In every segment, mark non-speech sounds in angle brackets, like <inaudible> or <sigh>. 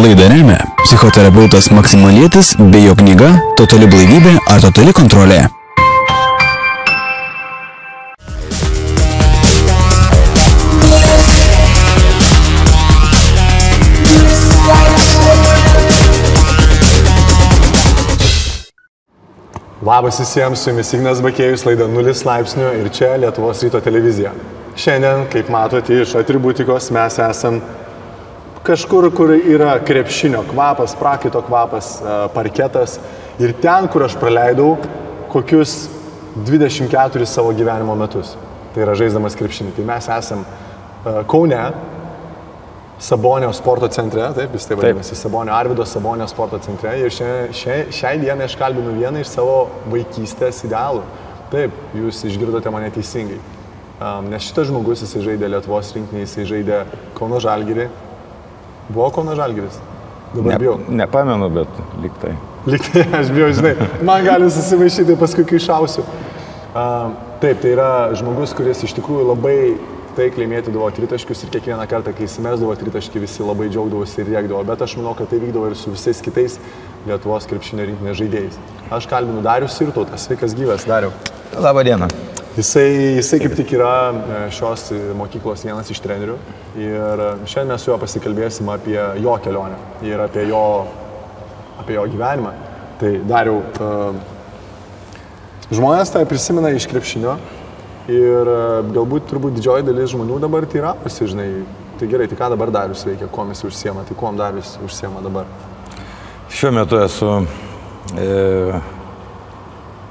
Laidą remia psichoterapeutas Maksimalietis bei jo knyga Totali blaivybė ar totali kontrolė. Labas visiems, su jumis Ignas Bakėjus, laida 0 laipsnių ir čia Lietuvos ryto televizija. Šiandien, kaip matote, iš atributikos mes esam kažkur, kur yra krepšinio kvapas, prakito kvapas, e, parketas ir ten, kur aš praleidau kokius 24 savo gyvenimo metus. Tai yra žaisdamas krepšinį. Tai mes esam e, Kaune, Sabonio sporto centre, taip jis tai vadinasi, Sabonio Arvido Sabonio sporto centre. Ir šia, šia, šiai dienai aš kalbinu vieną iš savo vaikystės idealų. Taip, jūs išgirdote mane teisingai. Um, nes šitas žmogus, jisai žaidė Lietuvos rinkinį, jisai žaidė Kauno Žalgirį. Buvo Kauno Žalgiris? Dabar Ne, bijau. nepamenu, bet liktai. Liktai, aš bijau, žinai, man gali susimaišyti paskui, kai šausiu. Um, taip, tai yra žmogus, kuris iš tikrųjų labai taikliai mėtydavo tritaškius ir kiekvieną kartą, kai įsimesdavo tritaškį, visi labai džiaugdavosi ir rėkdavo. Bet aš manau, kad tai vykdavo ir su visais kitais Lietuvos krepšinio rinkinės žaidėjais. Aš kalbinu Darius Sirtautas, sveikas gyvas, Dariu. Labą dieną. Jisai, jisai kaip tik yra e, šios mokyklos vienas iš trenerių ir e, šiandien mes su juo pasikalbėsim apie jo kelionę ir apie jo, apie jo gyvenimą. Tai dariau, e, žmonės tai prisimena iš krepšinio ir galbūt turbūt didžioji dalis žmonių dabar tai yra, žinai, tai gerai, tai ką dabar Darius veikia, kuo jis užsiema, tai kuom Darius užsiema dabar. Šiuo metu esu e,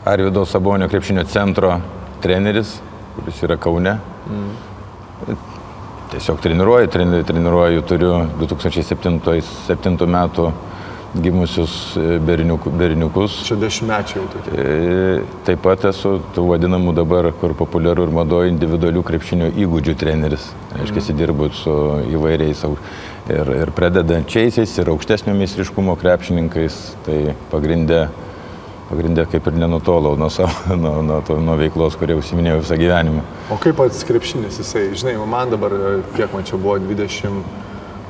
Arvido Sabonio krepšinio centro treneris, kuris yra Kaune. Mm. Tiesiog treniruoju, treni- treniruoju, turiu 2007 metų gimusius e, berniuk, berniukus. Čia dešimtmečiai jau tokie. E, Taip pat esu tų vadinamų dabar, kur populiaru ir madoju, individualių krepšinio įgūdžių treneris. Reiškia, dirbu su įvairiais ir, ir pradedančiaisiais, ir aukštesnio meistriškumo krepšininkais. Tai pagrindė, pagrindė kaip ir nenutolau nuo, savo, <laughs> nuo, nuo, to, nuo veiklos, kurie užsiminėjau visą gyvenimą. O kaip pats krepšinis, jisai, žinai, man dabar, e, kiek man čia buvo, 20,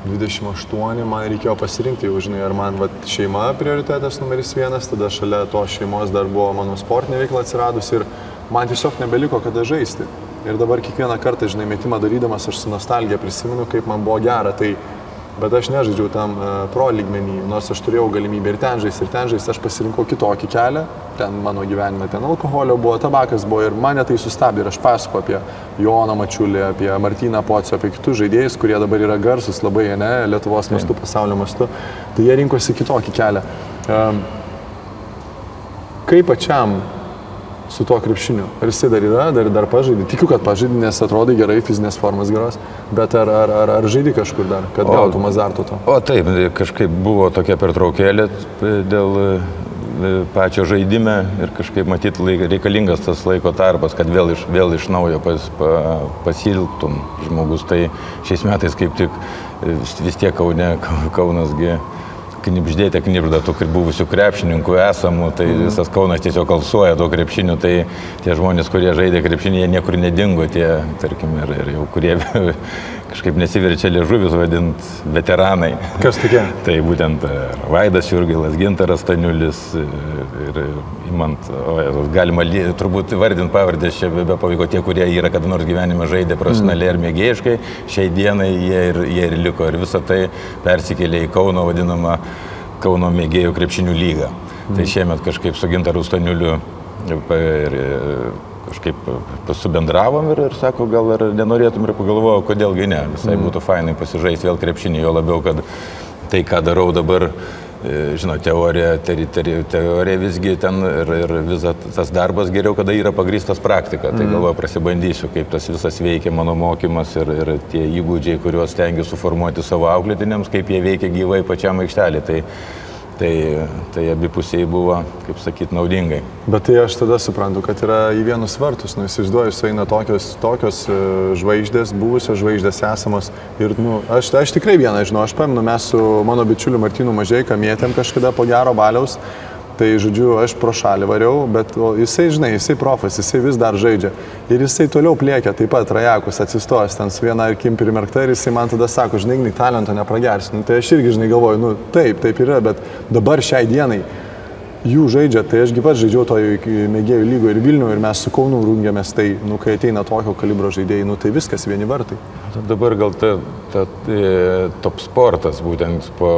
28, man reikėjo pasirinkti, jau žinai, ar man vat, šeima prioritetas numeris vienas, tada šalia to šeimos dar buvo mano sportinė veikla atsiradus ir man tiesiog nebeliko kada žaisti. Ir dabar kiekvieną kartą, žinai, metimą darydamas aš su nostalgija prisimenu, kaip man buvo gera, tai, bet aš nežaidžiau tam uh, pro lygmenį, nors aš turėjau galimybę ir ten žaisti, ir ten žaisti, aš pasirinkau kitokį kelią, ten mano gyvenime, ten alkoholio buvo, tabakas buvo ir mane tai sustabdė ir aš pasakoju apie Joną Mačiulį, apie Martyną Pocių, apie kitus žaidėjus, kurie dabar yra garsus labai, ne, Lietuvos mastu, pasaulio mastu, tai jie rinkosi kitokį kelią. Kaip pačiam su tuo krepšiniu? Ar jisai dar yra, dar, dar pažaidė? Tikiu, kad pažaidė, nes atrodai gerai, fizinės formas geros, bet ar, ar, ar, ar žaidė kažkur dar, kad O- gautum azarto to? O taip, kažkaip buvo tokia pertraukėlė dėl e, pačio žaidime ir kažkaip matyt reikalingas tas laiko tarpas, kad vėl iš, vėl iš naujo pas, pa, pasiltum žmogus. Tai šiais metais kaip tik e, vis, tiek Kaune, Kau- Kaunasgi knipždėte knipžda tų buvusių krepšininkų esamų, tai visas Kaunas tiesiog kalsuoja to krepšiniu, tai tie žmonės, kurie žaidė krepšinį, jie niekur nedingo, tie, tarkim, ir, ir jau kurie <laughs> kažkaip nesiverčia liežuvis vadint veteranai. Kas tokie? <laughs> Tai būtent e, Vaidas Jurgilas, Gintaras Staniulis e, ir įmant, o galima li- turbūt vardinti pavardės, čia be pavyko tie, kurie yra kada nors gyvenime žaidę profesionaliai ir mėgėjiškai, šiai dienai jie ir, jie ir liko ir visą tai persikėlė į Kauno vadinamą Kauno mėgėjų krepšinių lygą. Tai šiemet kažkaip su Gintaru Staniuliu ir, ir, ir kažkaip subendravom ir, ir sako, gal ir nenorėtum ir pagalvojau, kodėlgi ne, visai mm. būtų fainai pasižaisti vėl krepšinį, jo labiau, kad tai, ką darau dabar, e, žinau, teorija, teri, teri, teorija visgi ten ir, ir visas tas darbas geriau, kada yra pagrįstas praktika. Tai galvoju, prasibandysiu, kaip tas visas veikia mano mokymas ir, ir tie įgūdžiai, kuriuos stengiu suformuoti savo auklėtiniams, kaip jie veikia gyvai pačiam aikštelį. Tai, tai, tai abipusiai buvo, kaip sakyt, naudingai. Bet tai aš tada suprantu, kad yra į vienus vartus, nu įsivaizduoju, sueina tokios, tokios e, žvaigždės, buvusios žvaigždės esamos. Ir, nu, aš, aš tikrai vieną žinau, aš pamenu, mes su mano bičiuliu Martinu Mažieika mėtėm kažkada po gero baliaus. Tai, žodžiu, aš pro šalį variau, bet jisai, žinai, jisai profas, jisai vis dar žaidžia. Ir jisai toliau pliekia, taip pat rajakus atsistojęs ten su viena ar kim primerkta ir jisai man tada sako, žinai, talento nepragersi. Nu, tai aš irgi, žinai, galvoju, nu taip, taip yra, bet dabar šiai dienai jų žaidžia, tai ašgi pats žaidžiau toje mėgėjų lygoje ir Vilniuje ir mes su Kaunu rungėmės, tai, nu, kai ateina tokio kalibro žaidėjai, nu, tai viskas vieni vartai. Dabar gal ta, ta, ta top sportas, būtent po,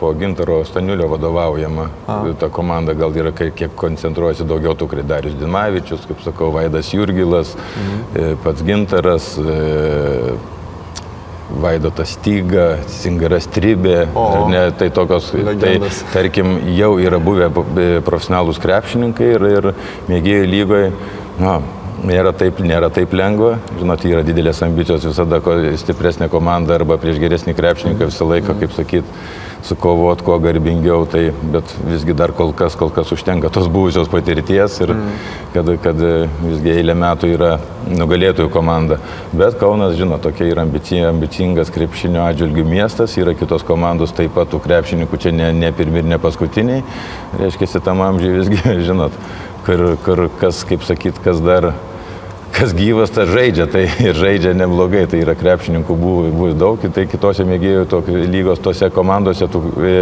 po Gintaro Staniulio vadovaujama, A. ta komanda gal yra kiek, kiek koncentruojasi daugiau tų Darius Dinavičius, kaip sakau, Vaidas Jurgilas, mhm. pats Gintaras. E, Vaidotas Styga, Singaras Tribė, ne, tai tokios, Legendas. tai tarkim, jau yra buvę profesionalūs krepšininkai ir, ir mėgėjų lygoje. Na, nėra taip, nėra taip lengva, žinot, yra didelės ambicijos visada, ko stipresnė komanda arba prieš geresnį krepšininką visą laiką, kaip sakyt, sukovot kuo garbingiau, tai, bet visgi dar kol kas, kol kas užtenka tos buvusios patirties ir mm. kad, kad visgi eilė metų yra nugalėtojų komanda. Bet Kaunas, žinot, tokia yra ambicingas krepšinio atžvilgių miestas, yra kitos komandos taip pat tų krepšininkų čia ne, ne pirmi ir ne paskutiniai, reiškia, tam amžiui visgi, <laughs> žinot, kur, kur kas, kaip sakyt, kas dar kas gyvas, tas žaidžia, tai ir žaidžia neblogai, tai yra krepšininkų buvo, buvo daug, tai kitose mėgėjų lygos, tose komandose tų e,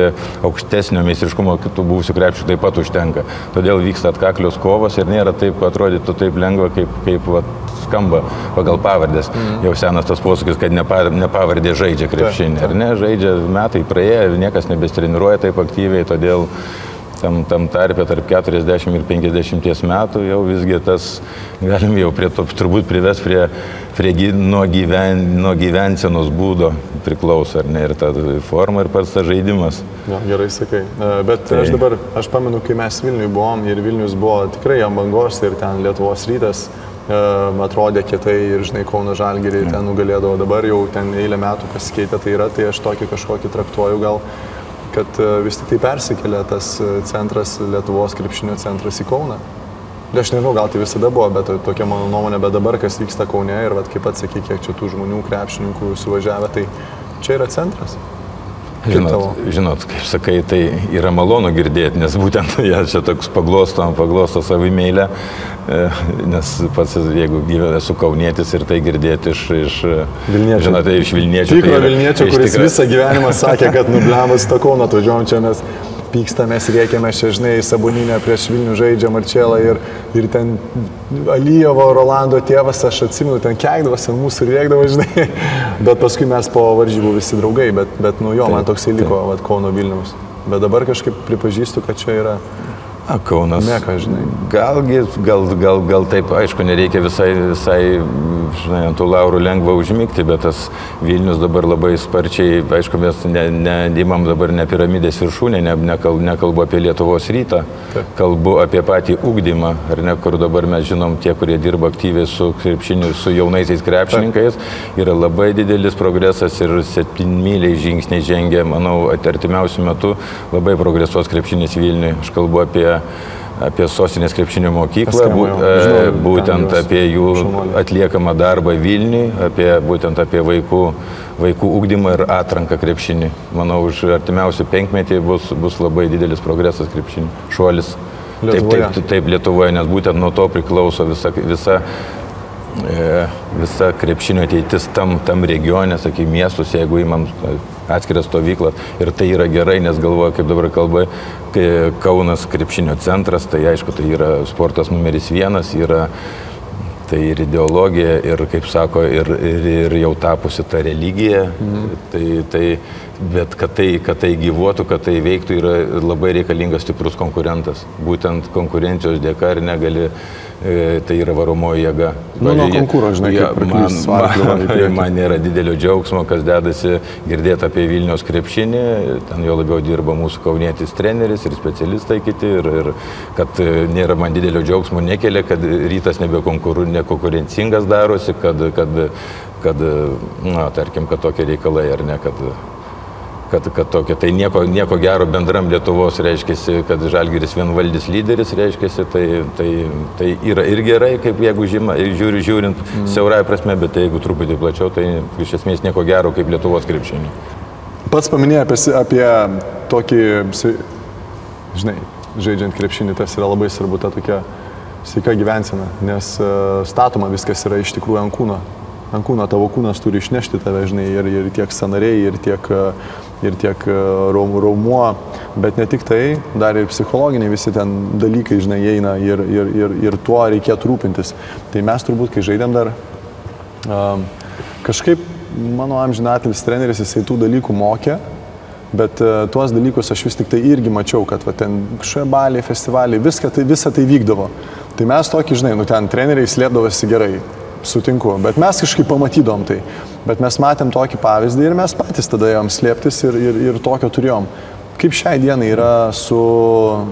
aukštesnio meistriškumo kitų buvusių krepšių taip pat užtenka. Todėl vyksta atkaklios kovos ir nėra taip, atrodytų taip lengva, kaip, kaip va, skamba pagal pavardės. Mm. Jau senas tas posūkis, kad nepa, nepavardė žaidžia krepšinį, ar ne, žaidžia metai praėję, niekas nebestreniruoja taip aktyviai, todėl tam, tam tarpe tarp 40 ir 50 metų jau visgi tas galim jau prie to turbūt privest prie, prie nuo, gyven, nuo gyvensenos būdo priklauso, ar ne, ir ta forma, ir pats tas žaidimas. Ja, gerai sakai. E, bet tai. aš dabar, aš pamenu, kai mes Vilniui buvom ir Vilnius buvo tikrai ant bangos ir ten Lietuvos rytas e, atrodė kietai ir, žinai, Kauno Žalgirį ja. ten nugalėdavo, dabar jau ten eilę metų pasikeitė tai yra, tai aš tokį kažkokį traktuoju gal kad e, vis tik tai persikėlė tas e, centras, Lietuvos krepšinio centras į Kauną. Aš nežinau, gal tai visada buvo, bet tokia mano nuomonė, bet dabar kas vyksta Kaune ir, vat, kaip pats sakai, kiek čia tų žmonių, krepšininkų suvažiavę, tai čia yra centras. Žinot, žinot, kaip sakai, tai yra malonu girdėti, nes būtent <laughs> ja, čia toks paglosto, paglosto savimėlę, e, nes pats, jeigu gyvenu, esu kaunietis ir tai girdėti iš, iš Vilniečių. Žinote, iš Vilniečių. Tikro tai Vilniečio, kuris tikra... visą gyvenimą sakė, kad nublemas tą kauną atvažiuojam čia, nes pykstamės, rėkiamės čia, žinai, Saboninę prieš Vilnių žaidžia Marčelą ir, ir ten Alijovo, Rolando tėvas, aš atsimenu, ten keikdavosi ant mūsų ir rėkdavo, žinai, bet paskui mes po varžybų visi draugai, bet, bet nu jo, man toksai liko, vad, Kauno Vilnius. Bet dabar kažkaip pripažįstu, kad čia yra A, Kaunas. Meka, žinai. Galgi, gal, gal, gal taip, aišku, nereikia visai, visai žinai, ant tų laurų lengva užmygti, bet tas Vilnius dabar labai sparčiai, aišku, mes neimam ne, dabar ne piramidės viršūnė, ne, nekal, nekalbu apie Lietuvos rytą, taip. kalbu apie patį ūkdymą, ar ne, kur dabar mes žinom tie, kurie dirba aktyviai su su jaunaisiais krepšininkais, taip. yra labai didelis progresas ir septynmyliai žingsniai žengia, manau, artimiausių metų labai progresuos krepšinis Vilniui. Aš kalbu apie apie sostinės krepšinio mokyklą, bū, e, būtent apie jų atliekamą darbą Vilniui, apie, būtent apie vaikų, vaikų ūkdymą ir atranką krepšinį. Manau, už artimiausių penkmetį bus, bus labai didelis progresas krepšinį, šuolis. Taip, taip, taip, taip Lietuvoje, nes būtent nuo to priklauso visa, visa visa krepšinio ateitis tam, tam regione, sakykime, miestus, jeigu įmam atskirą stovyklą. Ir tai yra gerai, nes galvoju, kaip dabar kalba, Kaunas krepšinio centras, tai aišku, tai yra sportas numeris vienas, yra tai ir ideologija, ir, kaip sako, ir, ir, ir jau tapusi ta religija. Mhm. Tai, tai, bet kad tai, kad tai gyvuotų, kad tai veiktų, yra labai reikalingas stiprus konkurentas. Būtent konkurencijos dėka ir negali E, tai yra varomoji jėga. Nu, nuo konkūro, žinai, ja, man, man, man nėra didelio džiaugsmo, kas dedasi girdėti apie Vilnius krepšinį, ten jo labiau dirba mūsų kaunėtis treneris ir specialistai kiti, ir, ir kad e, nėra man didelio džiaugsmo nekelia, kad rytas nebekonkurencingas darosi, kad, kad, kad, na, tarkim, kad tokie reikalai ar ne, kad kad, kad tokia, tai nieko, nieko gero bendram Lietuvos reiškia, kad Žalgiris vienvaldys lyderis reiškia, tai, tai, tai yra ir gerai, kaip jeigu žyma, žiūri, žiūrint mm. siaurai prasme, bet tai jeigu truputį plačiau, tai iš esmės nieko gero kaip Lietuvos krepšinį. Pats paminėjai apie, apie tokį, žinai, žaidžiant krepšinį, tas yra labai svarbu, ta tokia sveika gyvensena, nes e, statoma viskas yra iš tikrųjų ant kūno. Ant kūno tavo kūnas turi išnešti tave, žinai, ir, ir tiek sanariai, ir tiek, e, ir tiek e, raum, raumuo, bet ne tik tai, dar ir psichologiniai visi ten dalykai, žinai, eina ir, ir, ir, ir tuo reikėtų rūpintis. Tai mes turbūt, kai žaidėm dar, kažkaip mano amžinatelis treneris, jisai tų dalykų mokė, Bet uh, tuos dalykus aš vis tik tai irgi mačiau, kad va, ten kažkoje baliai, festivaliai, viską tai, visą tai vykdavo. Tai mes tokį, žinai, nu ten treneriai slėpdavosi gerai, sutinku, bet mes kažkaip pamatydom tai. Bet mes matėm tokį pavyzdį ir mes patys tada jom slėptis ir, ir, ir tokio turėjom. Kaip šiai dienai yra su,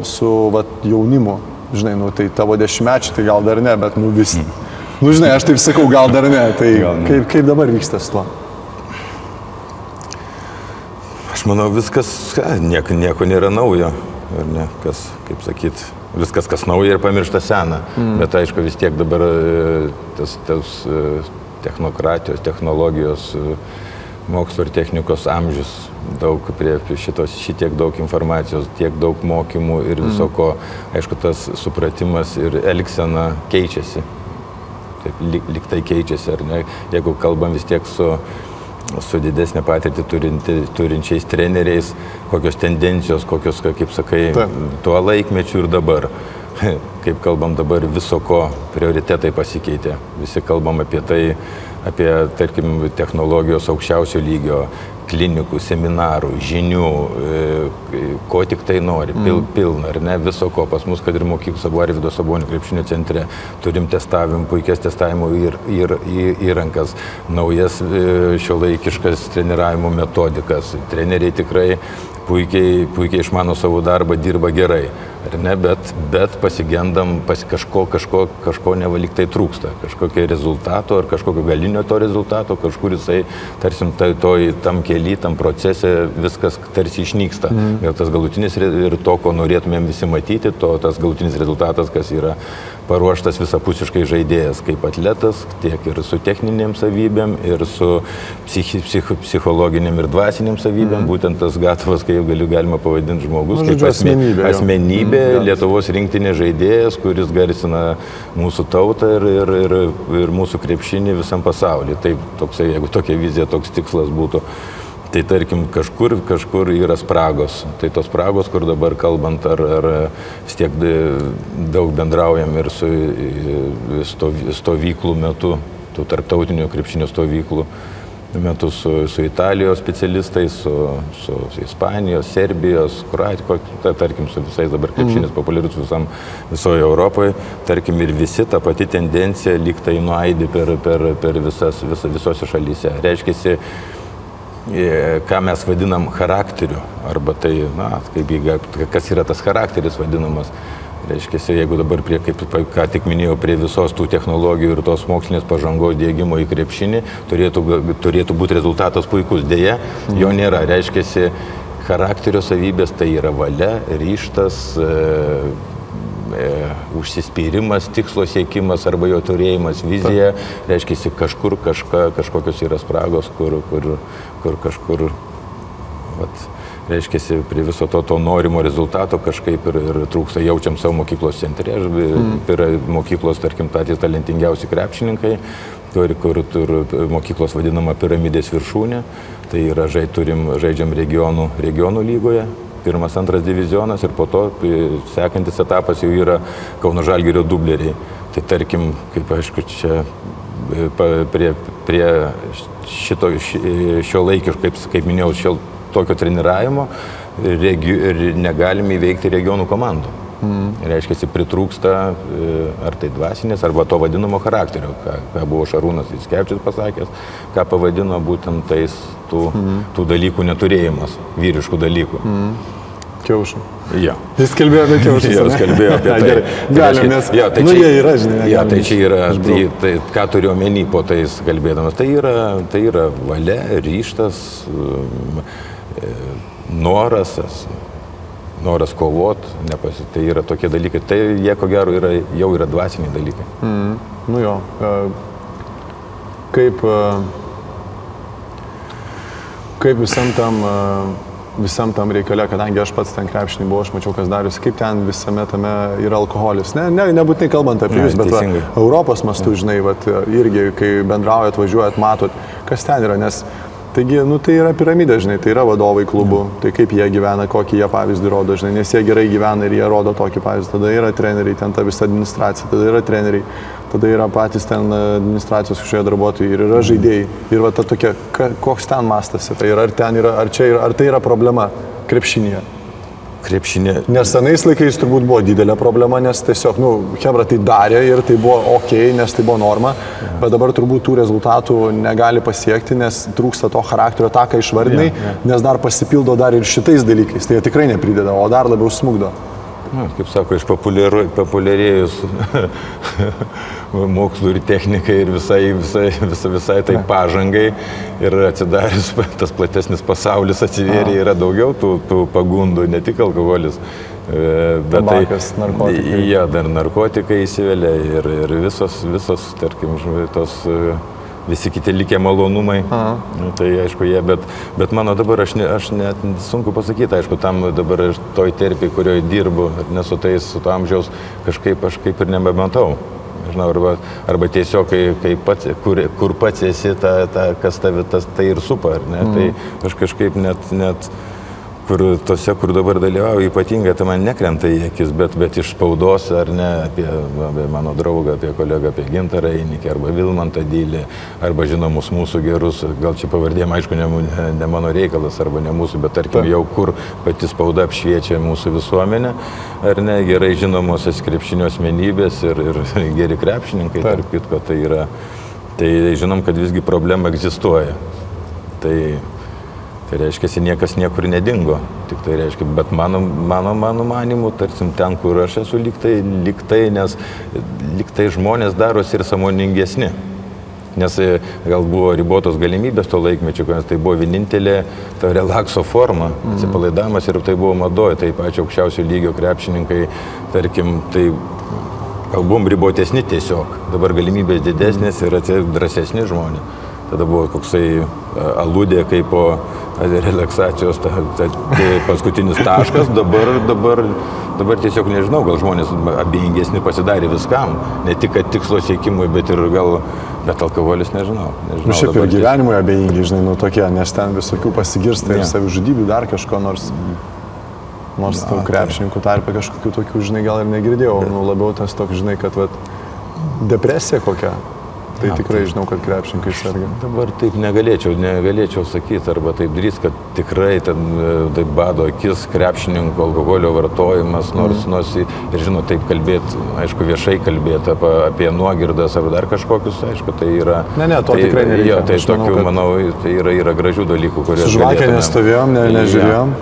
su vat, jaunimu, žinai, nu tai tavo dešimtmečiai, tai gal dar ne, bet nu vis. Mm. Nu žinai, aš taip sakau, gal dar ne, tai gal ne. Kaip, kaip dabar vyksta su tuo? Aš manau, viskas, ka, nieko, nieko nėra naujo. Ir ne, kas, kaip sakyt, viskas, kas nauja ir pamiršta seną. Mm. Bet aišku, vis tiek dabar e, tas, tas e, technokratijos, technologijos, e, mokslo ir technikos amžius, daug prie šitos, šitiek daug informacijos, tiek daug mokymų ir viso mm. ko, aišku, tas supratimas ir elgsena keičiasi. Taip, lik, lik tai keičiasi, ar ne? Jeigu kalbam vis tiek su su didesnė patirtį turinti, turinčiais treneriais, kokios tendencijos, kokios, kaip sakai, Ta. tuo laikmečiu ir dabar. <laughs> Kaip kalbam dabar, viso ko prioritetai pasikeitė. Visi kalbam apie tai, apie, tarkim, technologijos aukščiausio lygio, klinikų, seminarų, žinių, e, ko tik tai nori, pil, mm. pilna, ar ne, viso ko pas mus, kad ir mokyklų savo Arvido Sabonio krepšinio centre, turim testavimų, puikias testavimo ir, ir, ir, įrankas, naujas e, šio laikiškas treniravimo metodikas. Treneriai tikrai puikiai, puikiai išmano savo darbą, dirba gerai ar ne, bet, bet pasigendam pas kažko, kažko, kažko nevaliktai trūksta, kažkokio rezultato ar kažkokio galinio to rezultato, kažkur jisai, tarsim, tai, toj, tam keli, tam procese viskas tarsi išnyksta. Mm. Ir tas galutinis ir to, ko norėtumėm visi matyti, to tas galutinis rezultatas, kas yra paruoštas visapusiškai žaidėjas kaip atletas, tiek ir su techninėm savybėm, ir su psichi, psich, psichologiniam ir dvasiniam savybėm, mm. būtent tas gatavas, kaip galiu galima pavadinti žmogus, nu, kaip asmenybė. asmenybė asmenybė, mm, Lietuvos rinktinė žaidėjas, kuris garsina mūsų tautą ir, ir, ir, ir mūsų krepšinį visam pasauliu. Tai toksai, jeigu tokia vizija, toks tikslas būtų. Tai tarkim, kažkur, kažkur yra spragos. Tai tos spragos, kur dabar kalbant, ar, ar vis tiek daug bendraujam ir su stovyklų metu, tų tarptautinių krepšinio stovyklų metu su, su Italijos specialistais, su, su, su Ispanijos, Serbijos, Kroatijos, tarkim, su visais dabar krepšinis mm. populiarus visam, visoje Europoje, tarkim, ir visi ta pati tendencija lyg tai nuaidi per, per, per visas, visa, visose šalyse. Reiškia, ką mes vadinam charakteriu, arba tai, na, kaip, kas yra tas charakteris vadinamas. Reiškia, jeigu dabar, prie, kaip ką tik minėjau, prie visos tų technologijų ir tos mokslinės pažangos dėgymo į krepšinį turėtų, turėtų būti rezultatas puikus. Deja, jo mhm. nėra. Reiškia, charakterio savybės tai yra valia, ryštas, e, e, užsispyrimas, tikslo siekimas arba jo turėjimas, vizija. Reiškia, kažkur kažka, kažkokios yra spragos, kur, kur, kur kažkur... Vat, reiškia, prie viso to, to norimo rezultato kažkaip ir, ir trūksta, jaučiam savo mokyklos centre, mm. yra mokyklos, tarkim, patys talentingiausi krepšininkai, kur, kur tur mokyklos vadinama piramidės viršūnė, tai yra žai, turim, žaidžiam regionų, regionų lygoje, pirmas, antras divizionas ir po to sekantis etapas jau yra Kauno Žalgirio dubleriai. Tai tarkim, kaip aišku, čia prie, prie šito, šio laikiško, kaip, kaip minėjau, šio tokio treniravimo regi, negalime įveikti regionų komandų. Mm. Reiškia, pritrūksta e, ar tai dvasinės, arba to vadinamo charakterio, ką, ką buvo Šarūnas Įskevičius pasakęs, ką pavadino būtent tais tų, mm. tų dalykų neturėjimas, vyriškų dalykų. Mm. Kiaušų. Jo. Jis kalbėjo apie kiaušus. Jis kalbėjo apie <laughs> tai. Galim, nes jo, tai nu, čia, jie yra, žinai. Jo, tai čia yra, tai, tai, ką turiu omeny po tais kalbėdamas, tai yra, tai yra valia, ryštas, um, noras, noras kovot, nepasi, tai yra tokie dalykai. Tai jie ko gero yra, jau yra dvasiniai dalykai. Mm, nu jo, kaip, kaip visam tam visam tam reikale, kadangi aš pats ten krepšinį buvau, aš mačiau, kas darius, kaip ten visame tame yra alkoholis. Ne, ne, nebūtinai kalbant apie Ne, jūs, bet va, teisingai. Europos mastu, žinai, vat, irgi, kai bendraujat, važiuojat, matot, kas ten yra, nes Taigi, nu, tai yra piramidė, žinai, tai yra vadovai klubų, tai kaip jie gyvena, kokį jie pavyzdį rodo, žinai, nes jie gerai gyvena ir jie rodo tokį pavyzdį. Tada yra treneriai, ten ta visa administracija, tada yra treneriai, tada yra patys ten administracijos kažkokie darbuotojai ir yra žaidėjai. Ir va ta tokia, ka, koks ten mastas yra, ir ar ten yra, ar čia yra, ar tai yra problema krepšinėje. Krepšinė. Nes senais laikais turbūt buvo didelė problema, nes tiesiog, nu, Hebra tai darė ir tai buvo ok, nes tai buvo norma, bet dabar turbūt tų rezultatų negali pasiekti, nes trūksta to charakterio, tą, ką išvardinai, nes dar pasipildo dar ir šitais dalykais, tai tikrai neprideda, o dar labiau smugdo. Na, kaip sako, iš populiaru- populiarėjus <laughs> mokslų ir technikai ir visai, visai, visai, visai tai pažangai ir atsidarius <laughs> tas platesnis pasaulis atsivėrė, yra daugiau tų, tų pagundų, ne tik alkoholis. e, Bet Tabakas, tai, narkotikai. Ja, dar narkotikai įsivelia ir, ir visos, visos, tarkim, tos e, visi kiti likę malonumai. Nu, Tai aišku, jie, bet, bet mano dabar aš, ne, aš net sunku pasakyti, aišku, tam dabar aš toj terpiai, kurioje dirbu, ir nesu tais su to amžiaus, kažkaip aš kaip ir nebematau. Žinau, arba, arba tiesiog, kai, kai pats, kur, kur pats esi, ta, ta, kas tavi, tas tai ir supa, ar ne? Mm. Tai aš kažkaip net, net kur tose, kur dabar dalyvauju, ypatingai tai man nekrenta į akis, bet, bet iš spaudos ar ne apie, apie mano draugą, apie kolegą, apie Gintarą Einikį, arba Vilmantą Dylį, arba žinomus mūsų gerus, gal čia pavardėm, aišku, ne, ne, ne mano reikalas, arba ne mūsų, bet tarkim jau kur pati spauda apšviečia mūsų visuomenę, ar ne, gerai žinomosios krepšinio asmenybės ir, ir <laughs> geri krepšininkai, Taip. tarp kitko, tai yra, tai žinom, kad visgi problema egzistuoja. Tai Tai reiškia, niekas niekur nedingo. Tik tai reiškia, bet mano, mano, mano manimu, tarsim, ten, kur aš esu, liktai, liktai nes liktai žmonės darosi ir samoningesni. Nes e, gal buvo ribotos galimybės to laikmečio, nes tai buvo vienintelė ta relakso forma, atsipalaidavimas ir tai buvo madoje, tai pačio aukščiausio lygio krepšininkai, tarkim, tai gal buvom ribotesni tiesiog, dabar galimybės didesnės ir atsirado drąsesni žmonės. Tada buvo koksai a, aludė kaip po a, relaksacijos ta, ta, tai paskutinis taškas, dabar, dabar, dabar tiesiog nežinau, gal žmonės abejingesni pasidarė viskam, ne tik tikslo siekimui, bet ir gal, bet alkoholis nežinau. nežinau Nu, šiaip ir gyvenimui abejingi, žinai, nu tokie, nes ten visokių pasigirsta ir savižudybių, dar kažko nors. Nors tų krepšininkų tarpe kažkokių tokių, žinai, gal ir negirdėjau. Nu, labiau tas toks, žinai, kad vat, depresija kokia. Tai Ja, tikrai žinau, kad krepšininkai serga. Dabar taip negalėčiau, negalėčiau sakyti, arba taip drįs, kad tikrai ten e, taip bado akis krepšininkų alkoholio vartojimas, nors, mm. nors ir, žinot, taip kalbėti, aišku, viešai kalbėti apie, apie nuogirdas ar dar kažkokius, aišku, tai yra... Ne, ne, to tai, tikrai nereikia. Jo, tai manau, tokių, kad- manau, tai yra, yra gražių dalykų. Su žvakė nestovėjom, ne, Jo. nežiūrėjom.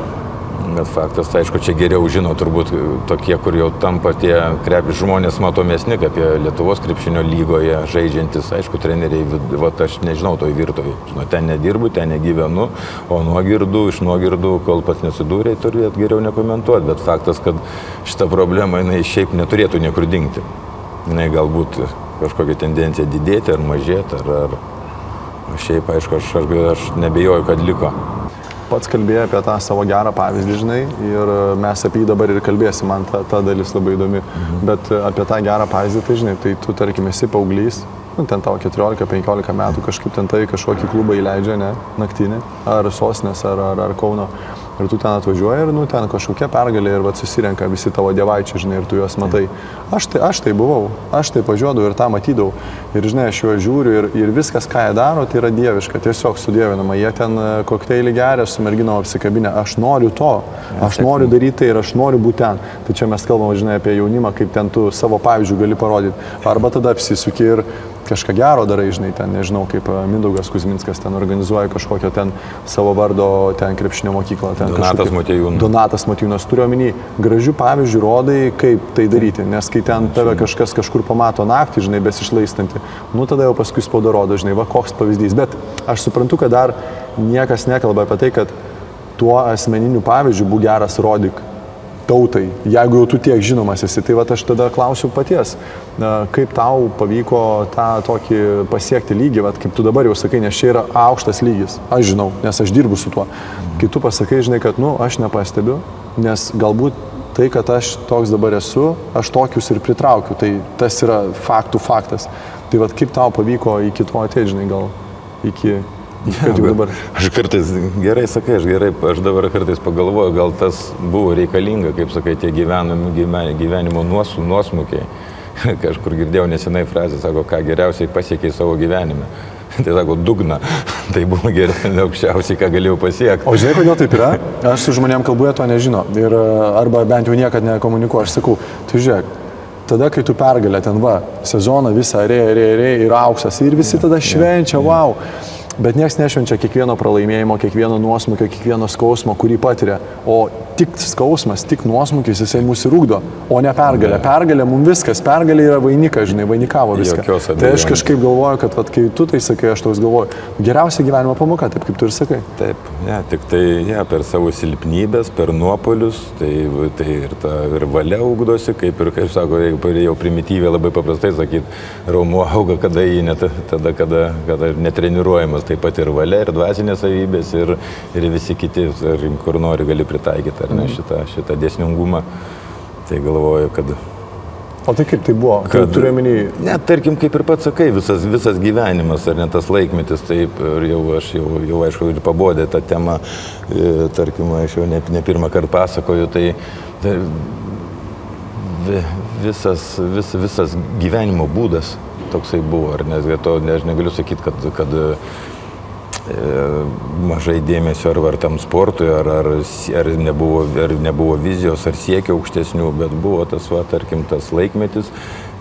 Bet faktas, tai aišku, čia geriau žino turbūt tokie, kur jau tampa tie krepš žmonės matomesni, kaip Lietuvos krepšinio lygoje žaidžiantis, aišku, treneriai, vat aš nežinau toj virtuvėje, žinau, ten nedirbu, ten negyvenu, o nuogirdų, iš nuogirdų, kol pats nesidūrė, turėt geriau nekomentuoti, bet faktas, kad šita problema, jinai šiaip neturėtų niekur dingti. Jinai galbūt kažkokia tendencija didėti ar mažėti, ar, ar šiaip, aišku, aš, aš, aš nebejoju, kad liko. Pats kalbėjai apie tą savo gerą pavyzdį, žinai, ir e, mes apie jį dabar ir kalbėsim, man ta, ta dalis labai įdomi. Mhm. Bet e, apie tą gerą pavyzdį, tai žinai, tai tu, tarkim, esi paauglys, nu, ten tau 14-15 metų kažkaip ten tai kažkokį klubą įleidžia, ne, naktinį, ar sosnės, ar, ar, ar Kauno. Ir tu ten atvažiuoji ir, nu, ten kažkokia pergalė ir vat, susirenka visi tavo dievaičiai, žinai, ir tu juos matai. Aš tai, aš tai buvau, aš tai važiuodavau ir tą matydavau. Ir, žinai, aš juos žiūriu ir, ir viskas, ką jie daro, tai yra dieviška, tiesiog sudėvinama. Jie ten e, kokteilį geria, su merginom apsikabinę. Aš noriu to, aš noriu daryti tai ir aš noriu būti ten. Tai čia mes kalbame, žinai, apie jaunimą, kaip ten tu savo pavyzdžių gali parodyti. Arba tada apsisuki ir kažką gero darai, žinai, ten, nežinau, kaip e, Mindaugas Kuzminskas ten organizuoja kažkokią ten savo vardo, ten krepšinio mokyklą. Ten Donatas kažkokį- Motiejūnas. Donatas Matijūnas turiu omeny, gražių pavyzdžių rodai, kaip tai daryti, nes kai ten tave kažkas kažkur pamato naktį, žinai, besišlaistanti, nu tada jau paskui spauda rodo, žinai, va koks pavyzdys. Bet aš suprantu, kad dar niekas nekalba apie tai, kad tuo asmeniniu pavyzdžiu būk geras rodyk. Tautai, jeigu jau tu tiek žinomas esi. Tai va aš tada klausiu paties, kaip tau pavyko tą tokį pasiekti lygį, va, kaip tu dabar jau sakai, nes čia yra aukštas lygis. Aš žinau, nes aš dirbu su tuo. Kai tu pasakai, žinai, kad, nu, aš nepastebiu, nes galbūt tai, kad aš toks dabar esu, aš tokius ir pritraukiu. Tai tas yra faktų faktas. Tai vad kaip tau pavyko iki to ateiti, žinai, gal iki Kad jau <laughs> dabar. Aš kartais gerai sakai, aš gerai, aš dabar kartais pagalvoju, gal tas buvo reikalinga, kaip sakai, tie gyvenami, gyvenimo nuosų, nuosmukiai. <laughs> Kažkur girdėjau nesenai frazę, sako, ką geriausiai pasiekiai savo gyvenime. <laughs> Tai sako, dugna. Tai buvo geriausiai, aukščiausiai, ką galėjau pasiekti. O žinai, kodėl taip yra? Aš su žmonėm kalbu, jie to nežino. Ir, arba bent jau niekada nekomunikuoju. Aš sakau, tu žiūrėk, tada, kai tu pergalė ten va, sezoną visą, rė, rė, rė, ir auksas, ir visi tada švenčia, wow. Bet niekas nešvenčia kiekvieno pralaimėjimo, kiekvieno nuosmukio, kiekvieno skausmo, kurį patiria. O tik skausmas, tik nuosmukis jisai mūsų rūkdo, o ne pergalė. Pergalė mums viskas, pergalė yra vainikas, žinai, vainikavo viską. Tai aš kažkaip galvoju, kad vat, kai tu tai sakai, aš toks galvoju, geriausia gyvenimo pamoka, taip kaip tu ir sakai. Taip, ja, tik tai ja, per savo silpnybės, per nuopolius, tai, tai ir, ta, ir valia ugdosi, kaip ir, kaip sako, jeigu jau primityviai labai paprastai sakyti, raumuo auga, kada jį net, tada, kada, kada netreniruojamas, taip pat ir valia, ir dvasinės savybės, ir, ir visi kiti, ar kur nori gali pritaikyti ne, šitą, šitą dėsningumą. Tai galvoju, kad... O tai kaip tai buvo? Kad turiu omeny... Ne, tarkim, kaip ir pats sakai, visas, visas gyvenimas, ar ne tas laikmetis, taip, ir jau aš jau, jau aišku, ir pabodė tą temą, e, tarkim, aš jau ne, ne pirmą kartą pasakoju, tai, tai visas, vis, visas gyvenimo būdas toksai buvo, ar nes to, ne, aš negaliu sakyti, kad, kad mažai dėmesio ar, ar tam sportui, ar, ar, ar, nebuvo, ar nebuvo vizijos, ar siekio aukštesnių, bet buvo tas, va, tarkim, tas laikmetis,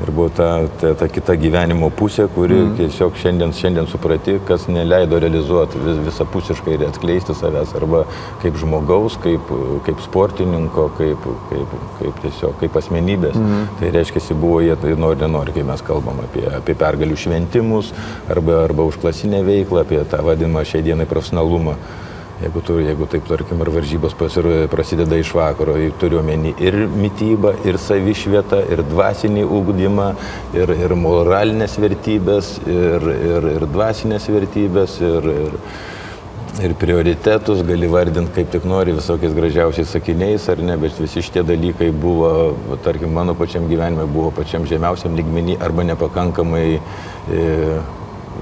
Ir buvo ta, ta, ta kita gyvenimo pusė, kuri mm. tiesiog šiandien, šiandien suprati, kas neleido realizuoti vis, visapusiškai ir atskleisti savęs arba kaip žmogaus, kaip, kaip sportininko, kaip, kaip, kaip tiesiog kaip asmenybės. Mm. Tai reiškia, buvo jie tai nori, nenori, kai mes kalbam apie, apie pergalių šventimus arba, arba užklasinę veiklą, apie tą vadinamą šiai dienai profesionalumą. Jeigu, tu, jeigu taip, tarkim, ar varžybos prasideda iš vakaro, turiu omeny ir mytybą, ir savišvietą, ir dvasinį ūkdymą, ir, ir moralinės vertybės, ir, ir, ir dvasinės vertybės, ir, ir, ir prioritetus, gali vardinti kaip tik nori visokiais gražiausiais sakiniais ar ne, bet visi šitie dalykai buvo, tarkim, mano pačiam gyvenime buvo pačiam žemiausiam lygmenį arba nepakankamai, e,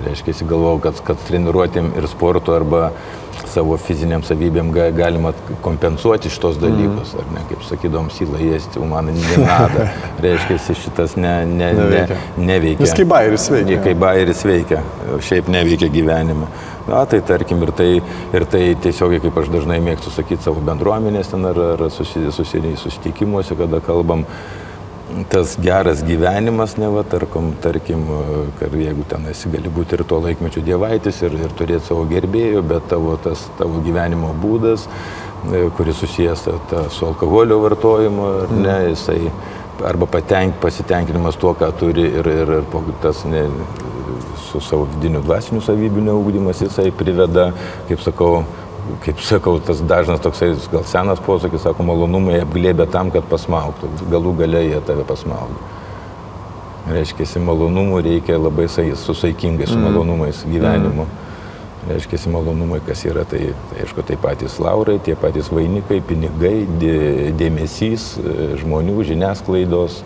reiškia, galvojau, kad, kad treniruotėm ir sportu arba savo fiziniam savybėm ga, galima kompensuoti šitos mhm. dalykus, mm. ar ne, kaip sakydom, syla ėsti, man nenada, <laughs> reiškia, šitas ne, ne, neveikia. Ne, neveikia. Jis kaip bairis veikia. Kaip bairis veikia, šiaip neveikia gyvenime. Na, tai tarkim ir tai, ir tai tiesiogiai, kaip aš dažnai mėgstu sakyti savo bendruomenės ten ar, ar susitikimuose, kada kalbam, tas geras gyvenimas, ne va, tarkim, tarkim, kad jeigu ten esi, gali būti ir to laikmečio dievaitis ir, ir turėti savo gerbėjų, bet tavo, tas, tavo gyvenimo būdas, e, kuris susijęs ta, su alkoholio vartojimu, mm. ne, jisai arba patenk, pasitenkinimas tuo, ką turi ir, ir, ir tas ne, su savo vidiniu dvasiniu savybių neugdymas, jisai priveda, kaip sakau, kaip sakau, tas dažnas toksai, gal senas posakis, sako, malonumai apglėbė tam, kad pasmauktų. Galų galiai jie tave pasmaugė. Reiškia, malonumų reikia labai susaikingai su mm. malonumais gyvenimu. Mm. Reiškia, malonumai, kas yra, tai, tai aišku, tai patys laurai, tie patys vainikai, pinigai, dė, dėmesys e, žmonių, žiniasklaidos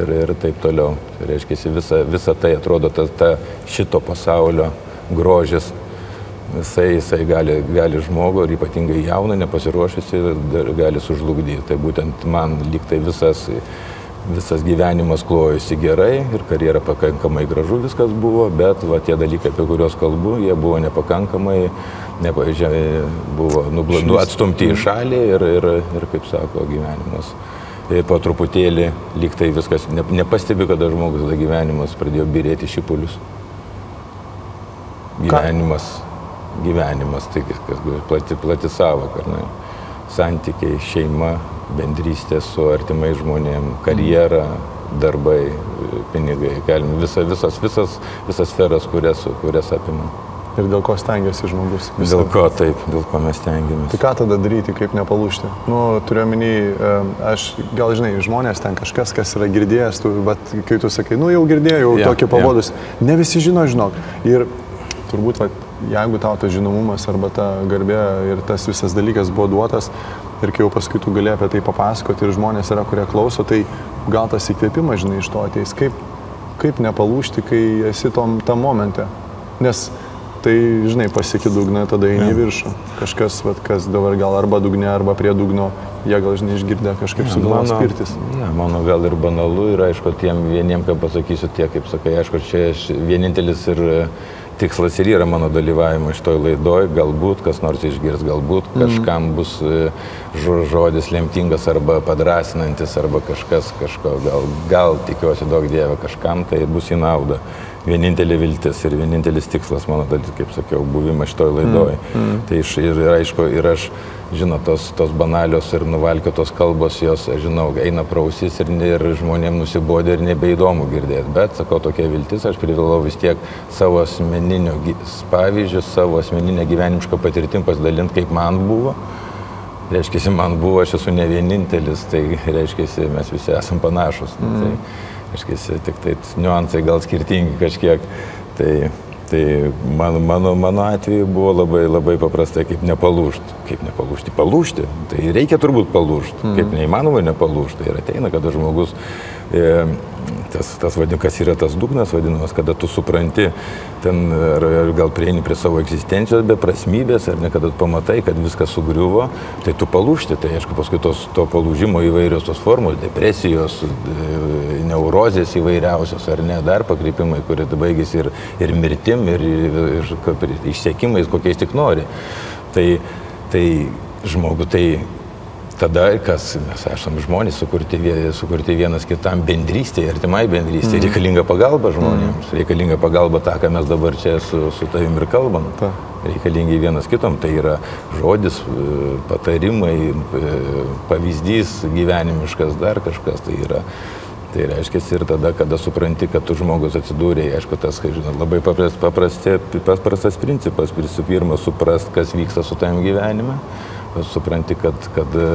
ir, ir taip toliau. Reiškia, visa, visa tai atrodo ta, ta šito pasaulio grožis jisai, jisai gali, gali žmogų ir ypatingai jauną, nepasiruošusi, gali sužlugdyti. Tai būtent man lyg tai visas, visas gyvenimas klojosi gerai ir karjera pakankamai gražu viskas buvo, bet va, tie dalykai, apie kuriuos kalbu, jie buvo nepakankamai, nepa, buvo nublandu, atstumti į šalį ir, ir, ir, kaip sako, gyvenimas. Po truputėlį lyg tai viskas, ne, nepastebi, kada žmogus tada gyvenimas pradėjo birėti šipulius. Gyvenimas. Ką? Gyvenimas, tai plati, plati savoka. Santykiai, šeima, bendrystė su artimai žmonėm, karjera, darbai, pinigai, galim visas, visas, visas, visas sferas, kurias, kurias apimam. ir dėl ko stengiasi žmogus. Dėl ko taip, dėl ko mes stengiamės. Tai ką tada daryti, kaip nepalūšti? Nu, turiu omeny, aš gal žinai, žmonės ten kažkas, kas yra girdėjęs, tu, bet kai tu sakai, nu jau girdėjau Jo, tokį jo. pavodus, ne visi žino, žinok. Ir turbūt, va, jeigu tau tas žinomumas arba ta garbė ir tas visas dalykas buvo duotas, ir kai jau paskui tu gali apie tai papasakoti ir žmonės yra, kurie klauso, tai gal tas įkvėpimas, žinai, iš to ateis. Kaip, kaip nepalūšti, kai esi tom, tam momente? Nes tai, žinai, pasieki dugną, tada eini į viršų. Kažkas, vat, kas dabar gal arba dugne, arba prie dugno, jie gal, žinai, išgirdę kažkaip sugalvos spirtis. Ja, mano gal ir banalu ir aišku, tiem vieniem, ką pasakysiu, tie, kaip sakai, aišku, čia aš vienintelis ir e, tikslas ir yra mano dalyvavimo šitoj laidoj, galbūt kas nors išgirs, galbūt kažkam bus e, žo- žodis lemtingas arba padrasinantis, arba kažkas kažko, gal, gal tikiuosi daug Dievą kažkam, tai bus į naudą. Vienintelė viltis ir vienintelis tikslas mano, dalis, kaip sakiau, buvimas šitoj laidoj. Mm. Tai iš, ir, ir aišku, ir aš, žinot, tos, tos banalios ir nuvalkiotos kalbos, jos, žinau, eina prausis ir, ir žmonėms nusibodė ir nebeįdomu girdėti. Bet, sakau, tokia viltis, aš privalau vis tiek savo asmeninio gi- pavyzdžius, savo asmeninę gyvenimišką patirtim pasidalinti, kaip man buvo. Reiškia, man buvo, aš esu ne vienintelis, tai reiškia, mes visi esame panašus. Mm. Tai, reiškia, tik tai niuansai gal skirtingi kažkiek. Tai, tai mano, mano, mano atveju buvo labai, labai paprastai, kaip nepalūšti. Kaip nepalūšti? Palūšti. Tai reikia turbūt palūšti. Mm. Kaip neįmanoma nepalūšti. Ir ateina, kada žmogus, e, tas, tas vadin, kas yra tas dugnas vadinamas, kada tu supranti, ten ar, ar gal prieini prie savo egzistencijos beprasmybės, ar ne, kada pamatai, kad viskas sugriuvo, tai tu palūšti. Tai aišku, paskui tos, to palūžimo įvairios tos formos, depresijos, e, neurozės įvairiausios, ar ne, dar pakrypimai, kurie baigėsi ir, ir mirtim, ir, ir, ir, ir išsiekimais, kokiais tik nori. Tai, tai žmogų tai tada, kas mes esame žmonės, sukurti, sukurti vienas kitam bendrystėje, artimai bendrystėje, mm. reikalinga pagalba žmonėms, mm. reikalinga pagalba tą, ką mes dabar čia su, su tavim ir kalbam. Ta. Reikalingi vienas kitom, tai yra žodis, e, patarimai, e, pavyzdys gyvenimiškas, dar kažkas tai yra. Tai reiškia ir tada, kada supranti, kad tu žmogus atsidūrė, aišku, tas, kai žinot, labai paprast, paprasti, paprastas principas, visų pirma, suprast, kas vyksta su tavim gyvenime, supranti, kad, kad e,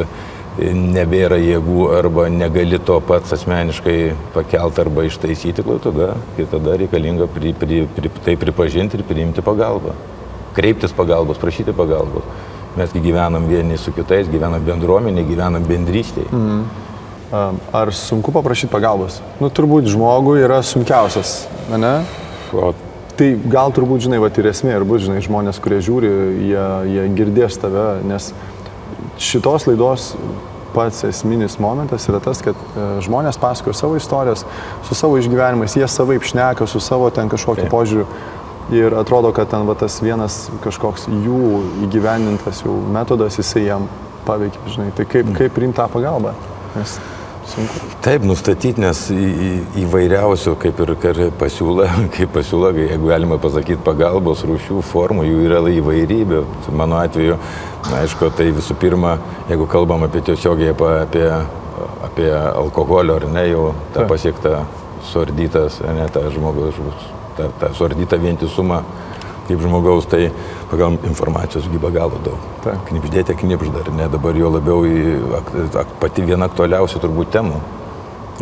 nebėra jėgų arba negali to pats asmeniškai pakelt arba ištaisyti, tai tada, tai tada reikalinga pri, pri, pri, tai pripažinti ir priimti pagalbą. Kreiptis pagalbos, prašyti pagalbos. Mesgi gyvenam vieni su kitais, gyvenam bendruomenė, gyvenam bendrystėje. Mm. Ar sunku paprašyti pagalbos? Nu, turbūt žmogui yra sunkiausias, ne? O Tai gal turbūt, žinai, va ir esmė ir bus, žinai, žmonės, kurie žiūri, jie, jie girdės tave, nes šitos laidos pats esminis momentas yra tas, kad e, žmonės pasakoja savo istorijas, su savo išgyvenimais, jie savaip šneka, su savo ten kažkokiu Taip. požiūriu. Ir atrodo, kad ten va, tas vienas kažkoks jų įgyvendintas jau metodas, jisai jam paveikia, žinai. Tai kaip, kaip priimti tą pagalbą? Nes sunku. Taip, nustatyti, nes į- į- įvairiausių, kaip ir pasiūla, <laughs> kaip pasiūla, jeigu galima pasakyti, pagalbos rūšių formų, jų yra įvairybė. Mano atveju, na, aišku, tai visų pirma, jeigu kalbam apie tiesiogiai apie, apie, apie alkoholio, ar ne, jau tą pasiektą suardytas, ar ne, tą žmogaus, tą, tą suardytą vientisumą kaip žmogaus, tai pagal informacijos gyba galo daug. Taip. Knipždėte knipžda, ar ne, dabar jo labiau į ak, ak, pati viena aktualiausių turbūt temų,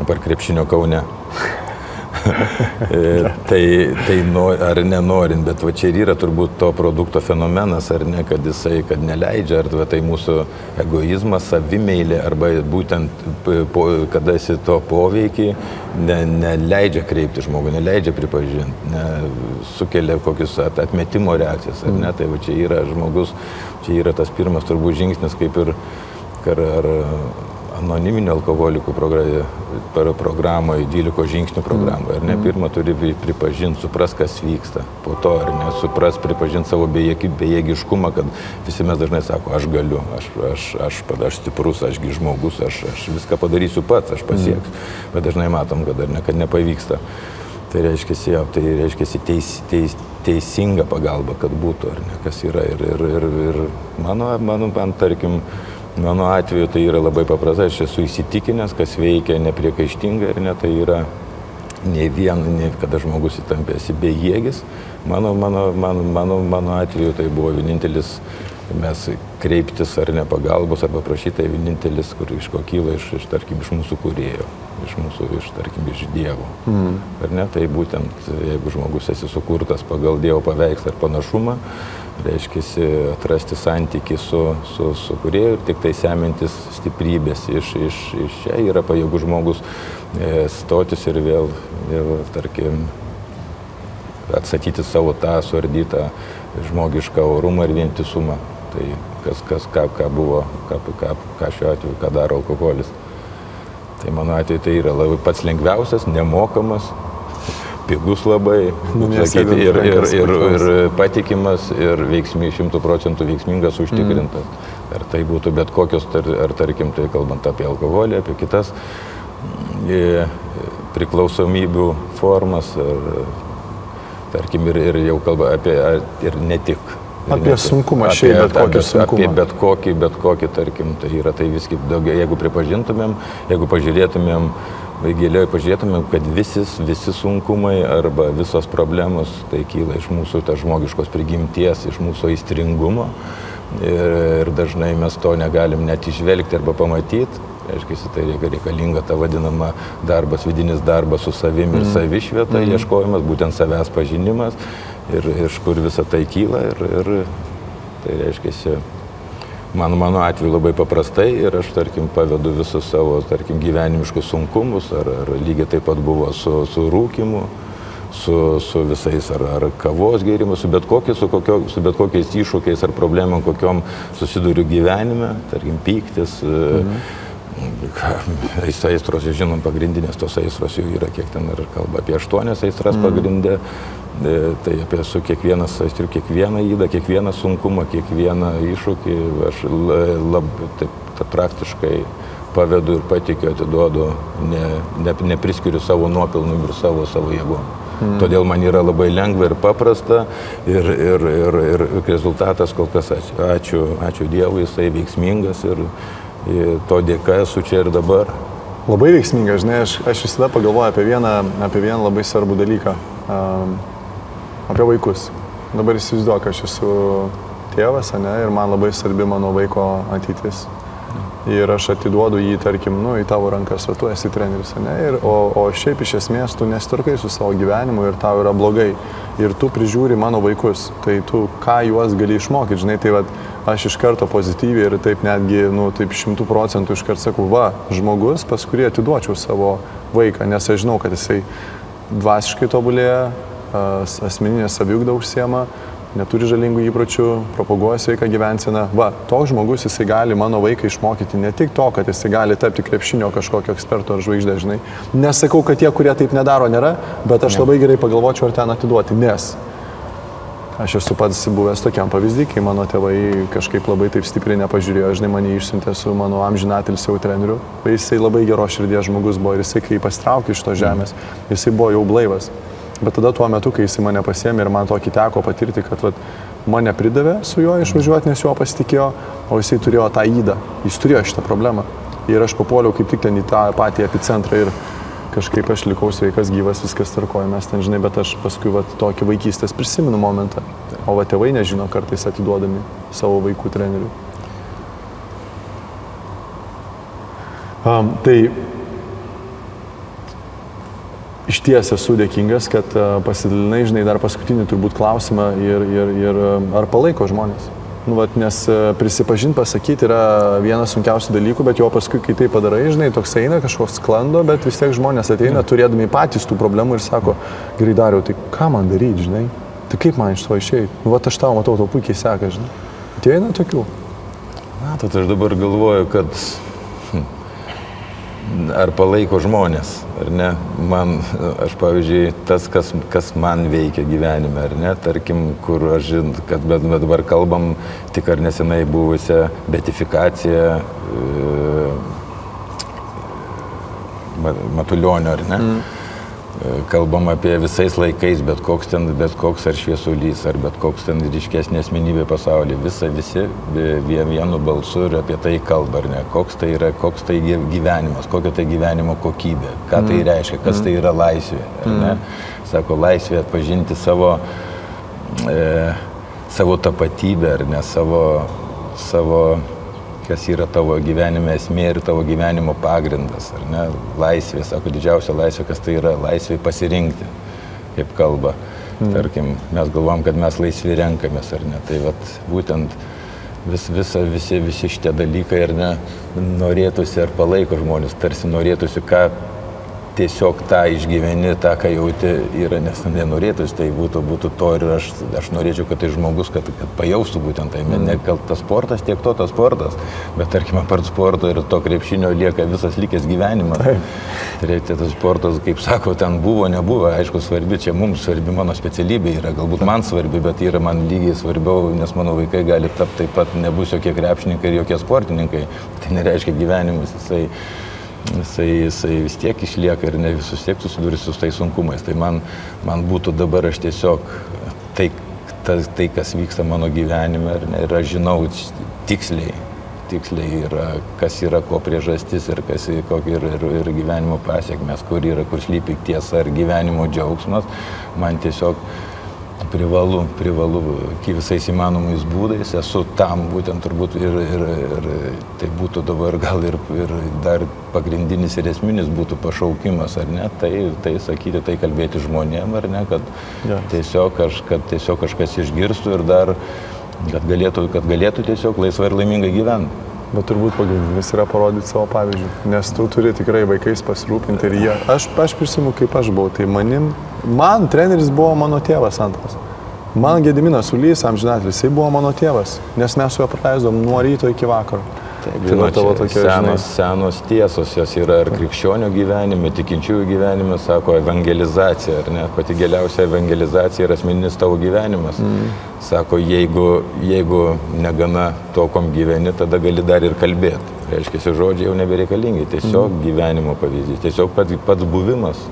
par krepšinio kaune. E, tai, tai no, ar nenorint, bet va čia ir yra turbūt to produkto fenomenas, ar ne, kad jisai, kad neleidžia, ar va, tai mūsų egoizmas, savimeilė, arba būtent, po, kada esi to poveikį, ne, neleidžia kreipti žmogų, neleidžia pripažinti, ne, sukelia kokius at, atmetimo reakcijas, ar ne, tai va čia yra žmogus, čia yra tas pirmas turbūt žingsnis, kaip ir ar, ar anoniminio alkoholikų programoje, 12 žingsnių programoje. Ar ne, pirmą turi pri- pripažinti, supras, kas vyksta. Po to, ar ne, supras, pripažinti savo bejėgi- bejėgiškumą, kad visi mes dažnai sako, aš galiu, aš, aš, aš, aš, aš stiprus, ašgi žmogus, aš, aš viską padarysiu pats, aš pasieksiu. Bet dažnai matom, kad, ar ne, kad nepavyksta. Tai reiškia, jo, tai reiškia teis, teis, teisinga pagalba, kad būtų, ar ne, kas yra. Ir, ir, ir, ir mano, mano, man, tarkim, mano atveju tai yra labai paprasta, aš esu įsitikinęs, kas veikia nepriekaištingai ir ne, tai yra ne vien, ne, kada žmogus įtampėsi bejėgis, Mano, mano, mano, mano, mano atveju tai buvo vienintelis mes kreiptis ar ne pagalbos, arba prašyti tai vienintelis, kur iš ko kyla, iš, iš, tarkim, iš mūsų kūrėjo, iš mūsų, iš, tarkim, iš Dievo. Mm. Ar ne, tai būtent, jeigu žmogus esi sukurtas pagal Dievo paveikslą ir panašumą, reiškia atrasti santyki su, su, su kūrėju ir tik tai semintis stiprybės iš, iš, iš čia yra pajėgus žmogus e, stotis ir vėl, vėl tarkim, atstatyti savo tą suardytą žmogišką orumą ir vientisumą. Tai kas, kas ką, ką buvo, ką, ką, ką šiuo atveju, ką daro alkoholis. Tai mano atveju tai yra labai pats lengviausias, nemokamas, pigus labai, Nu, sakyti, ir, ir, ir, ir patikimas, ir veiksmi, šimtų procentų veiksmingas, užtikrintas. Ar tai būtų bet kokios, ar tarkim, tai kalbant apie alkoholį, apie kitas mm, priklausomybių formas, ar, tarkim, ir, ir jau kalba apie, ir ne tik. Apie sunkumą šiaip, bet kokį sunkumą. Apie bet kokį, bet kokį, tarkim, tai yra tai visgi daugiau, jeigu pripažintumėm, jeigu pažiūrėtumėm, giliau pažiūrėtumėm, kad visis, visi sunkumai arba visos problemos tai kyla iš mūsų ta žmogiškos prigimties, iš mūsų aistringumo ir, ir dažnai mes to negalim net išvelgti arba pamatyti. Reiškia, tai reika- reikalinga ta vadinama darbas, vidinis darbas su savimi ir savišvieta, mm. ieškojimas, būtent savęs pažinimas ir iš kur visa tai kyla. Ir, ir tai reiškia, man, mano atveju labai paprastai ir aš, tarkim, pavedu visus savo, tarkim, gyvenimiškus sunkumus, ar, ar lygiai taip pat buvo su, su rūkimu, su, su visais, ar, ar kavos gėrimu, su bet, kokį, su, kokio, su bet kokiais iššūkiais ar problemom, kokiom susiduriu gyvenime, tarkim, pyktis. Mhm. <laughs> Aistros, žinom, pagrindinės tos aistros jų yra, kiek ten ir kalba apie aštuonias aistras mm. pagrindė, E, tai apie su kiekvienas, aš turiu kiekvieną įdą, kiekvieną sunkumą, kiekvieną iššūkį, aš la- lab, taip, taip praktiškai pavedu ir patikiu, atiduodu, ne, ne, nepriskiriu savo nuopilnų ir savo, savo jėgų. Mm. Todėl man yra labai lengva ir paprasta ir, ir, ir, ir rezultatas kol kas ačiū, ačiū, Dievui, jisai veiksmingas ir, ir to dėka esu čia ir dabar. Labai veiksminga, žinai, aš, aš visada pagalvoju apie vieną, apie vieną labai svarbų dalyką. Um, apie vaikus. Dabar įsivaizduoju, aš esu tėvas, ne, ir man labai svarbi mano vaiko ateitis. Ir aš atiduodu jį, tarkim, nu, į tavo rankas, o tu esi treneris, ne? Ir, o, o šiaip iš esmės tu nesitvarkai su savo gyvenimu ir tau yra blogai. Ir tu prižiūri mano vaikus, tai tu ką juos gali išmokyti, žinai, tai vad aš iš karto pozityviai ir taip netgi, nu, taip šimtų procentų iš karto sakau, va, žmogus, pas kurį atiduočiau savo vaiką, nes aš žinau, kad jisai dvasiškai tobulėja, asmeninė saviugda užsiema, neturi žalingų įpročių, propaguoja sveiką gyvenseną. Va, toks žmogus jisai gali mano vaiką išmokyti ne tik to, kad jisai gali tapti krepšinio kažkokio eksperto ar žvaigždė, žinai. Nesakau, kad tie, kurie taip nedaro, nėra, bet aš labai gerai pagalvočiau, ar ten atiduoti, nes Aš esu pats buvęs tokiam pavyzdį, kai mano tėvai kažkaip labai taip stipriai nepažiūrėjo, žinai, mane išsiuntė su mano amžinatelis jau treneriu. Jisai labai geros širdies žmogus buvo ir jisai, kai pastraukė iš to žemės, jisai buvo jau blaivas. Bet tada tuo metu, kai jisai mane pasėmė ir man tokį teko patirti, kad vat, mane pridavė su juo išvažiuoti, nes juo pasitikėjo, o jisai turėjo tą įdą, jis turėjo šitą problemą. Ir aš papuoliau kaip tik ten į tą patį epicentrą ir kažkaip aš likau sveikas, gyvas, viskas tarkoja, mes ten žinai, bet aš paskui vat, tokį vaikystės prisimenu momentą. O va tėvai nežino kartais atiduodami savo vaikų trenerių. Um, tai iš ties esu dėkingas, kad uh, pasidalinai, žinai, dar paskutinį turbūt klausimą ir, ir, ir um, ar palaiko žmonės. Nu, vat, nes uh, prisipažinti, pasakyti yra vienas sunkiausių dalykų, bet jo paskui, kai tai padarai, žinai, toks eina kažkoks sklando, bet vis tiek žmonės ateina turėdami patys tų problemų ir sako, gerai dariau, tai ką man daryti, žinai, tai kaip man iš to išeiti. Nu, vat aš tau matau, tau puikiai seka, žinai. Ateina tokių. Matot, aš dabar galvoju, kad ar palaiko žmonės, ar ne. Man, aš pavyzdžiui, tas, kas, kas man veikia gyvenime, ar ne, tarkim, kur aš žin, kad bet, bet dabar kalbam tik ar nesenai buvusią betifikaciją e, Ma- Matulionio, ar ne. Mm. Kalbam apie visais laikais, bet koks ten, bet koks ar šviesulys, ar bet koks ten ryškesnė asmenybė pasaulyje, visa, visi vi- vien vienu balsu ir apie tai kalba, ar ne, koks tai yra, koks tai gy- gyvenimas, kokia tai gyvenimo kokybė, ką tai reiškia, kas tai yra laisvė, ar ne. Sako, laisvė atpažinti savo e, savo tapatybę, ar ne? Savo, savo, kas yra tavo gyvenime esmė ir tavo gyvenimo pagrindas, ar ne, laisvė, sako, didžiausia laisvė, kas tai yra laisvė pasirinkti, kaip kalba. Mm. Tarkim, mes galvom, kad mes laisvi renkamės, ar ne, tai vat, būtent vis, visa, visi, visi šitie dalykai, ar ne, norėtųsi ar palaiko žmonės, tarsi norėtųsi, ką tiesiog tą išgyveni, tą, ką jauti, yra, nes nenorėtųsi, tai būtų, būtų to ir aš, aš norėčiau, kad tai žmogus, kad, kad pajaustų būtent tai, mm. ne gal tas sportas, tiek to tas sportas, bet tarkim, apart sporto ir to krepšinio lieka visas likęs gyvenimas. Tai tas sportas, kaip sako, ten buvo, nebuvo, aišku, svarbi, čia mums svarbi mano specialybė yra, galbūt man svarbi, bet yra man lygiai svarbiau, nes mano vaikai gali tapti taip pat, nebus jokie krepšininkai ir jokie sportininkai. Tai nereiškia gyvenimas, jisai jisai, jisai vis tiek išlieka ir ne visus tiek susiduri su tais sunkumais. Tai man, man būtų dabar aš tiesiog tai, ta, tai kas vyksta mano gyvenime ne, ir aš žinau tiksliai, tiksliai yra, kas yra ko priežastis ir kas kokie ir, ir, ir gyvenimo pasiekmes, kur yra, kur slypi tiesa ar gyvenimo džiaugsmas. Man tiesiog privalu, privalu visais įmanomais būdais, esu tam būtent turbūt ir, ir, ir tai būtų dabar gal ir, ir dar pagrindinis ir esminis būtų pašaukimas, ar ne, tai, tai sakyti, tai kalbėti žmonėm, ar ne, kad, ja. tiesiog, kaž, kad tiesiog kažkas išgirstų ir dar, kad galėtų, kad galėtų tiesiog laisvai ir laimingai gyventi. Bet turbūt pagrindinis yra parodyti savo pavyzdžių, nes tu turi tikrai vaikais pasirūpinti ir jie, aš, aš prisimu, kaip aš buvau, tai manim, man treneris buvo mano tėvas antras. Man Gediminas Ulys, amžinatlis, jisai buvo mano tėvas, nes mes su juo praleisdom nuo ryto iki vakaro. Taip, tai žinot, tavo tokia senos, žinai. senos tiesos, jos yra ir krikščionių gyvenime, tikinčiųjų gyvenime, sako evangelizacija, ar ne? Pati geriausia evangelizacija yra asmeninis tavo gyvenimas. Mm. Sako, jeigu, jeigu negana to, kom gyveni, tada gali dar ir kalbėti. Reiškia, žodžiai jau nebereikalingi, tiesiog mm. gyvenimo pavyzdys, tiesiog pats, pats buvimas,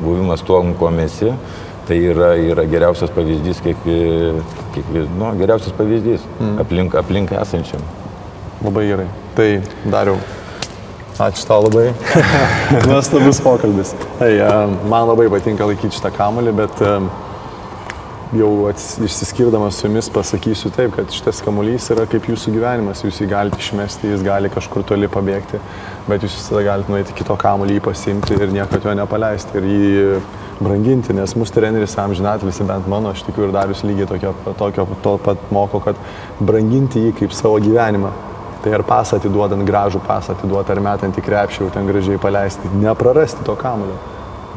buvimas tuo, kuo esi tai yra, yra geriausias pavyzdys, kiek, kiek, nu, geriausias pavyzdys mm. aplink, aplink esančiam. Labai gerai. Tai dariau. Ačiū tau labai. <laughs> Nuostabus pokalbis. Tai, man labai patinka laikyti šitą kamulį, bet jau išsiskirdamas su jumis pasakysiu taip, kad šitas kamuolys yra kaip jūsų gyvenimas, jūs jį galite išmesti, jis gali kažkur toli pabėgti, bet jūs visada galite nueiti kito kamuolį, jį pasimti ir niekada jo nepaleisti ir jį branginti, nes mūsų treneris amžinatelis, bent mano, aš tikiu ir darius lygiai tokio, tokio to pat moko, kad branginti jį kaip savo gyvenimą. Tai ar pasą atiduodant gražų pasą atiduoti, ar metant į krepšį, jau ten gražiai paleisti, neprarasti to kamulio.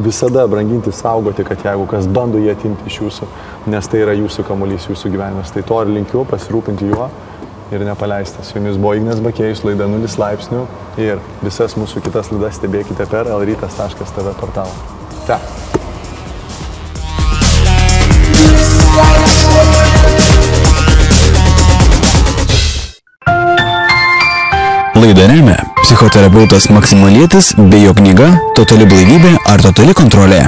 Visada branginti, saugoti, kad jeigu kas bando jį atimti iš jūsų, nes tai yra jūsų kamuolys, jūsų gyvenimas. Tai to ir linkiu, pasirūpinti juo ir nepaleisti. Su jumis buvo Ignas Bakėjus, laida 0 laipsnių ir visas mūsų kitas laidas stebėkite per lrytas.tv portalą. Ta. Laidą remia psichoterapeutas Maksimalietis bei jo knyga Totali blaivybė ar totali kontrolė.